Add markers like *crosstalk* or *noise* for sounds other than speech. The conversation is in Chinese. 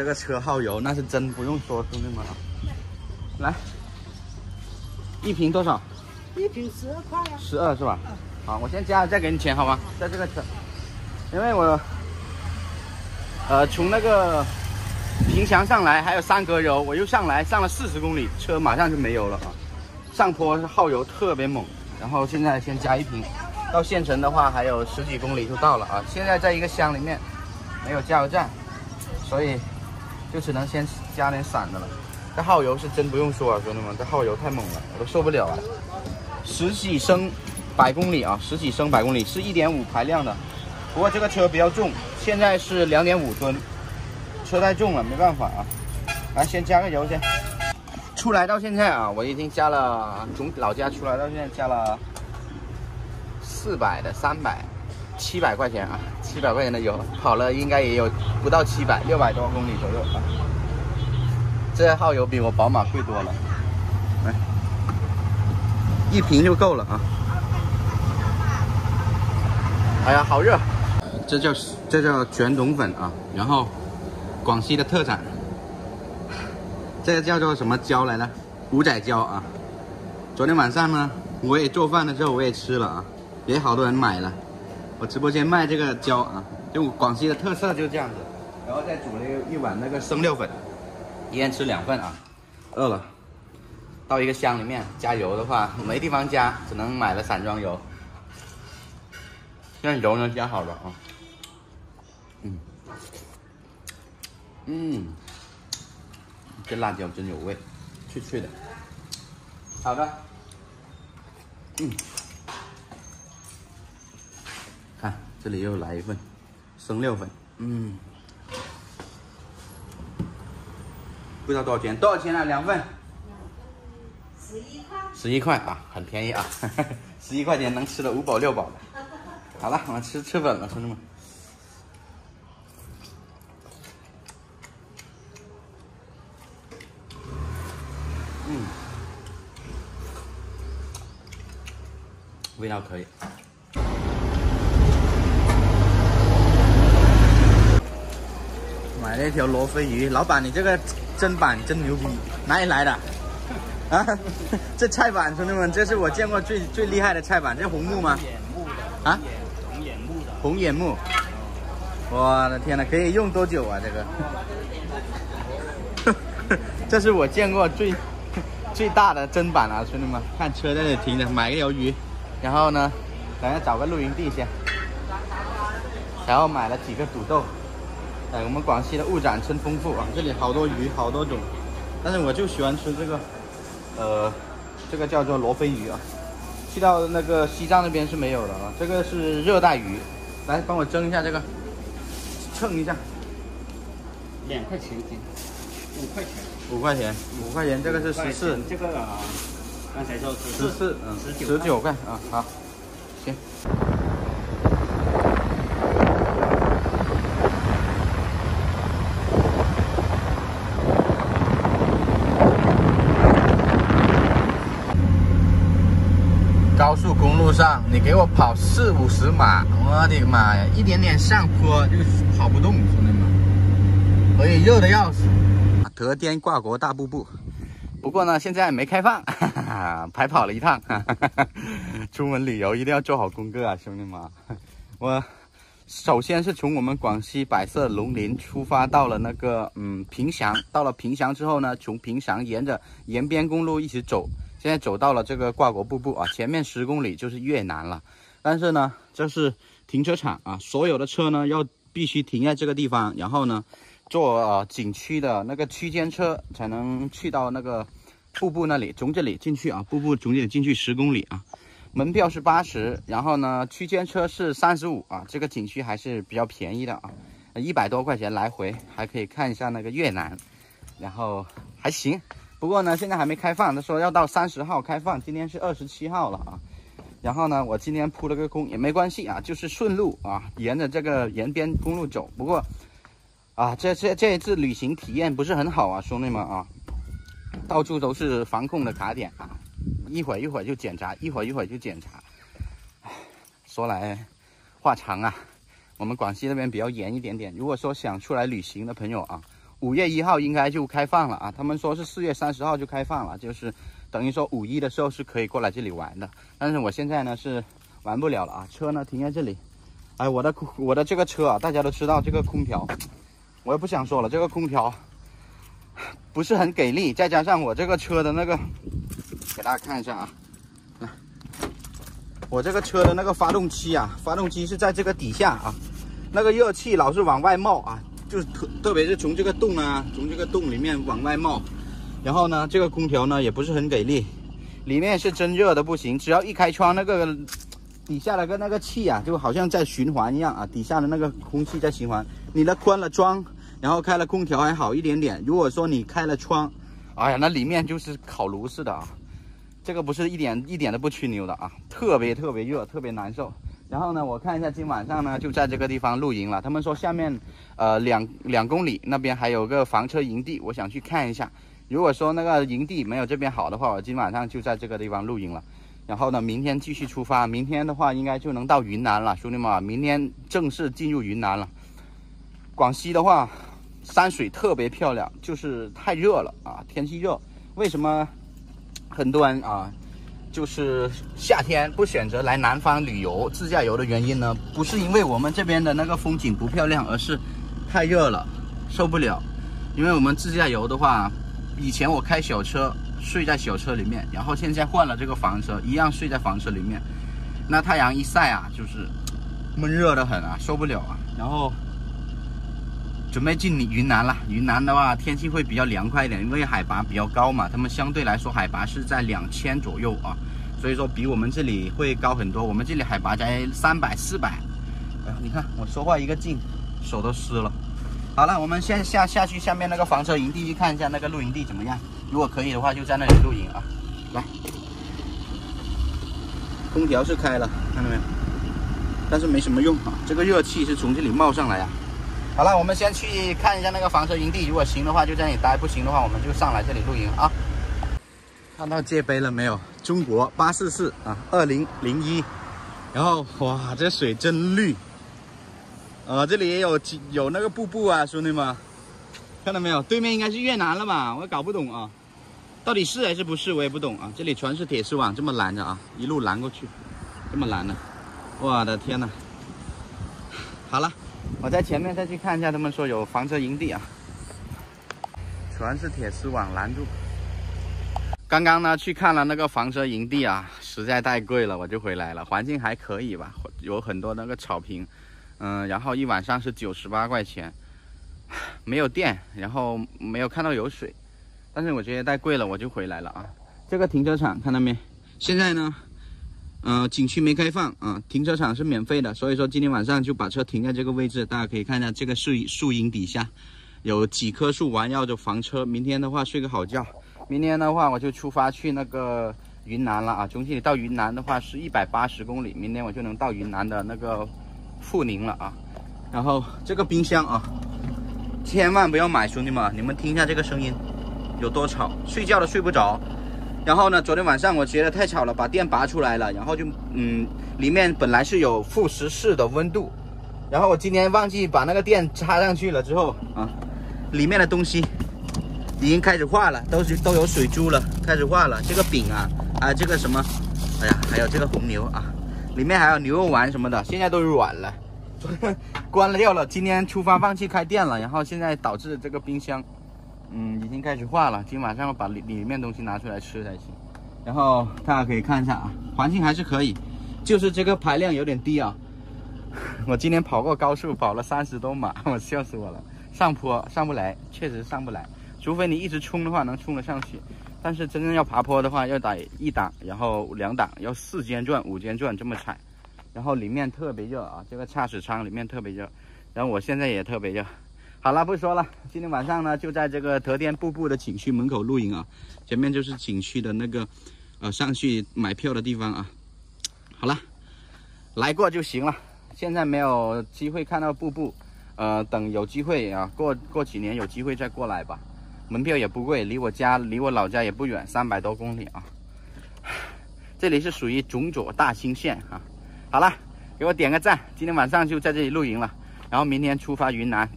这个车耗油那是真不用说，兄弟们啊，来，一瓶多少？一瓶十二块呀。十二是吧？好，我先加了再给你钱好吗？在这个车，因为我，呃，从那个平墙上来还有三格油，我又上来上了四十公里，车马上就没油了啊。上坡是耗油特别猛，然后现在先加一瓶，到县城的话还有十几公里就到了啊。现在在一个乡里面，没有加油站，所以就只能先加点散的了。这耗油是真不用说啊，兄弟们，这耗油太猛了，我都受不了了。十几升百公里啊，十几升百公里是一点五排量的，不过这个车比较重，现在是两点五吨，车太重了，没办法啊。来，先加个油先。出来到现在啊，我已经加了，从老家出来到现在加了四百的三百，七百块钱啊，七百块钱的油，跑了应该也有不到七百，六百多公里左右啊。这耗油比我宝马贵多了，来，一瓶就够了啊。哎呀，好热！这叫这叫卷筒粉啊，然后广西的特产。这个叫做什么椒来着？五仔椒啊！昨天晚上呢，我也做饭的时候我也吃了啊，也好多人买了。我直播间卖这个椒啊，就广西的特色就是这样子。然后再煮了一碗那个生料粉，一人吃两份啊。饿了，到一个乡里面加油的话没地方加，只能买了散装油。现在油呢加好了啊。嗯，嗯。这辣椒真有味，脆脆的。好的，嗯，看这里又来一份生料粉，嗯，不知道多少钱？多少钱啊？两份？十一块。十一块啊，很便宜啊，*laughs* 十一块钱能吃了五饱六饱的。好了，我们吃吃粉了，兄弟们。嗯，味道可以。买了一条罗非鱼，老板，你这个砧板真牛逼，哪里来的？啊，*laughs* 这菜板，兄弟们，这是我见过最最厉害的菜板，这是红木吗？啊？红眼木的。红眼木。我的天呐，可以用多久啊？这个？*laughs* 这是我见过最。最大的砧板啊，兄弟们，看车在这里停着，买一条鱼，然后呢，等下找个露营地先，然后买了几个土豆。哎，我们广西的物产真丰富啊，这里好多鱼，好多种，但是我就喜欢吃这个，呃，这个叫做罗非鱼啊。去到那个西藏那边是没有的啊，这个是热带鱼。来，帮我蒸一下这个，称一下，两块钱一斤，五块钱。五块钱，五块钱，这个是十四，这个啊，刚才说十四，嗯，十九块啊，好，行。高速公路上，你给我跑四五十码，我的妈呀，一点点上坡就跑不动，兄弟们，所以热的要死。德天挂国大瀑布，不过呢，现在没开放，哈 *laughs* 哈白跑了一趟。哈 *laughs* 哈出门旅游一定要做好功课啊，兄弟们！我首先是从我们广西百色龙林出发，到了那个嗯平祥，到了平祥之后呢，从平祥沿着延边公路一直走，现在走到了这个挂国瀑布啊，前面十公里就是越南了。但是呢，这是停车场啊，所有的车呢要必须停在这个地方，然后呢。坐呃景区的那个区间车才能去到那个瀑布那里，从这里进去啊，瀑布从这里进去十公里啊，门票是八十，然后呢区间车是三十五啊，这个景区还是比较便宜的啊，一百多块钱来回，还可以看一下那个越南，然后还行，不过呢现在还没开放，他说要到三十号开放，今天是二十七号了啊，然后呢我今天铺了个空也没关系啊，就是顺路啊，沿着这个沿边公路走，不过。啊，这这这一次旅行体验不是很好啊，兄弟们啊，到处都是防控的卡点啊，一会儿一会儿就检查，一会儿一会儿就检查。说来话长啊，我们广西那边比较严一点点。如果说想出来旅行的朋友啊，五月一号应该就开放了啊，他们说是四月三十号就开放了，就是等于说五一的时候是可以过来这里玩的。但是我现在呢是玩不了了啊，车呢停在这里。哎，我的我的这个车啊，大家都知道这个空调，我也不想说了，这个空调不是很给力，再加上我这个车的那个，给大家看一下啊，我这个车的那个发动机啊，发动机是在这个底下啊，那个热气老是往外冒啊，就特特别是从这个洞啊，从这个洞里面往外冒，然后呢，这个空调呢也不是很给力，里面是真热的不行，只要一开窗那个。底下的个那个气啊，就好像在循环一样啊，底下的那个空气在循环。你的关了窗，然后开了空调还好一点点。如果说你开了窗，哎呀，那里面就是烤炉似的啊。这个不是一点一点都不吹牛的啊，特别特别热，特别难受。然后呢，我看一下今晚上呢就在这个地方露营了。他们说下面呃两两公里那边还有个房车营地，我想去看一下。如果说那个营地没有这边好的话，我今晚上就在这个地方露营了。然后呢，明天继续出发。明天的话，应该就能到云南了，兄弟们，明天正式进入云南了。广西的话，山水特别漂亮，就是太热了啊，天气热。为什么很多人啊，就是夏天不选择来南方旅游自驾游的原因呢？不是因为我们这边的那个风景不漂亮，而是太热了，受不了。因为我们自驾游的话，以前我开小车。睡在小车里面，然后现在换了这个房车，一样睡在房车里面。那太阳一晒啊，就是闷热的很啊，受不了啊。然后准备进云南了。云南的话，天气会比较凉快一点，因为海拔比较高嘛。他们相对来说海拔是在两千左右啊，所以说比我们这里会高很多。我们这里海拔在三百、四百。哎，你看我说话一个劲，手都湿了。好了，我们先下下去下面那个房车营地去看一下那个露营地怎么样。如果可以的话，就在那里露营啊！来，空调是开了，看到没有？但是没什么用啊，这个热气是从这里冒上来啊。好了，我们先去看一下那个房车营地，如果行的话就在那里待，不行的话我们就上来这里露营啊。看到界碑了没有？中国八四四啊，二零零一。然后哇，这水真绿。呃，这里也有有那个瀑布啊，兄弟们，看到没有？对面应该是越南了吧？我搞不懂啊。到底是还是不是，我也不懂啊。这里全是铁丝网，这么拦着啊，一路拦过去，这么拦的，我的天呐！好了，我在前面再去看一下，他们说有房车营地啊，全是铁丝网拦住。刚刚呢去看了那个房车营地啊，实在太贵了，我就回来了。环境还可以吧，有很多那个草坪，嗯，然后一晚上是九十八块钱，没有电，然后没有看到有水。但是我觉得太贵了，我就回来了啊。这个停车场看到没？现在呢，呃，景区没开放啊，停车场是免费的，所以说今天晚上就把车停在这个位置。大家可以看一下这个树树荫底下有几棵树环绕着房车。明天的话睡个好觉，明天的话我就出发去那个云南了啊。从这里到云南的话是一百八十公里，明天我就能到云南的那个富宁了啊。然后这个冰箱啊，千万不要买，兄弟们，你们听一下这个声音。有多吵，睡觉都睡不着。然后呢，昨天晚上我觉得太吵了，把电拔出来了，然后就嗯，里面本来是有负十四的温度，然后我今天忘记把那个电插上去了之后啊，里面的东西已经开始化了，都是都有水珠了，开始化了。这个饼啊，啊这个什么，哎呀，还有这个红牛啊，里面还有牛肉丸什么的，现在都软了，*laughs* 关了掉了。今天出发忘记开电了，然后现在导致这个冰箱。嗯，已经开始化了。今晚上要把里里面东西拿出来吃才行。然后大家可以看一下啊，环境还是可以，就是这个排量有点低啊。*laughs* 我今天跑过高速，跑了三十多码，*laughs* 我笑死我了。上坡上不来，确实上不来。除非你一直冲的话，能冲得上去。但是真正要爬坡的话，要打一档，然后两档，要四间转、五间转这么踩。然后里面特别热啊，这个驾驶舱里面特别热。然后我现在也特别热。好了，不说了。今天晚上呢，就在这个德天瀑布的景区门口露营啊。前面就是景区的那个，呃，上去买票的地方啊。好了，来过就行了。现在没有机会看到瀑布，呃，等有机会啊，过过几年有机会再过来吧。门票也不贵，离我家离我老家也不远，三百多公里啊。这里是属于种左大兴县啊。好了，给我点个赞。今天晚上就在这里露营了，然后明天出发云南。